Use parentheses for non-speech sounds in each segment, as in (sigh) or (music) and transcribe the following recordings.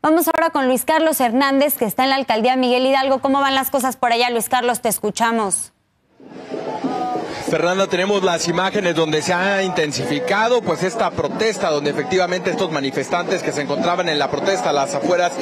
Vamos ahora con Luis Carlos Hernández, que está en la alcaldía Miguel Hidalgo. ¿Cómo van las cosas por allá, Luis Carlos? Te escuchamos. Fernanda, tenemos las imágenes donde se ha intensificado pues esta protesta, donde efectivamente estos manifestantes que se encontraban en la protesta a las afueras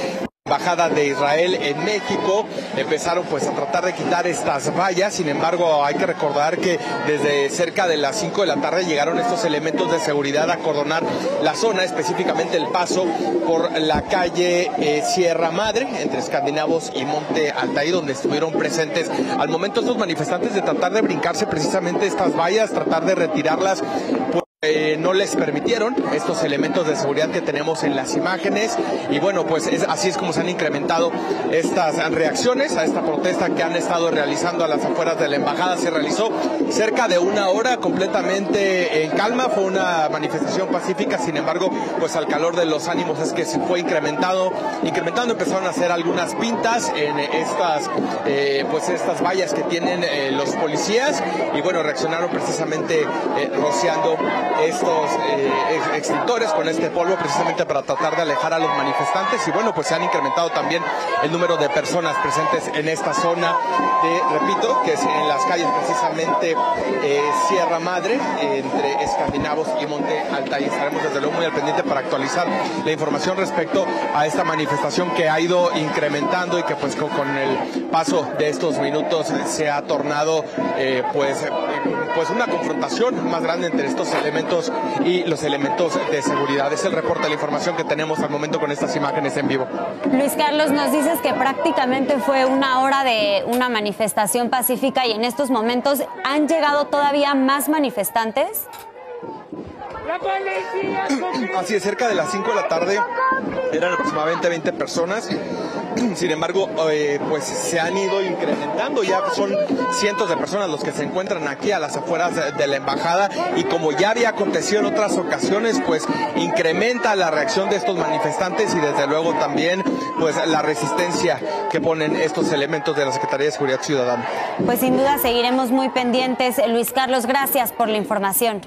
Embajada de Israel en México empezaron pues a tratar de quitar estas vallas, sin embargo hay que recordar que desde cerca de las 5 de la tarde llegaron estos elementos de seguridad a cordonar la zona, específicamente el paso por la calle eh, Sierra Madre, entre Escandinavos y Monte Altaí, donde estuvieron presentes al momento estos manifestantes de tratar de brincarse precisamente estas vallas, tratar de retirarlas. Pues, eh, no les permitieron estos elementos de seguridad que tenemos en las imágenes. Y bueno pues así es como se han incrementado estas reacciones a esta protesta que han estado realizando a las afueras de la embajada. Se realizó cerca de una hora completamente en calma. Fue una manifestación pacífica. Sin embargo pues al calor de los ánimos es que se fue incrementado incrementando. Empezaron a hacer algunas pintas en estas eh, pues estas vallas que tienen eh, los policías. Y bueno reaccionaron precisamente rociando estos eh, extintores con este polvo precisamente para tratar de alejar a los manifestantes. Y bueno pues se han incrementado también el número de personas presentes en esta zona de repito que es en las calles precisamente eh, Sierra Madre entre Escandinavos y Monte Alta. Y estaremos desde luego muy al pendiente para actualizar la información respecto a esta manifestación que ha ido incrementando y que pues con, el paso de estos minutos se ha tornado eh, pues pues una confrontación más grande entre estos elementos y los elementos de seguridad. Es el reporte de la información que tenemos al momento con estas imágenes en vivo. Luis Carlos, nos dices que prácticamente fue una hora de una manifestación pacífica y en estos momentos han llegado todavía más manifestantes. Así es, cerca de las 5 de la tarde eran aproximadamente 20 personas. (clears throat) Sin embargo, eh, pues se han ido incrementando, ya son cientos de personas los que se encuentran aquí a las afueras de, la embajada y como ya había acontecido en otras ocasiones, pues incrementa la reacción de estos manifestantes y desde luego también pues la resistencia que ponen estos elementos de la Secretaría de Seguridad Ciudadana. Pues sin duda seguiremos muy pendientes. Luis Carlos, gracias por la información.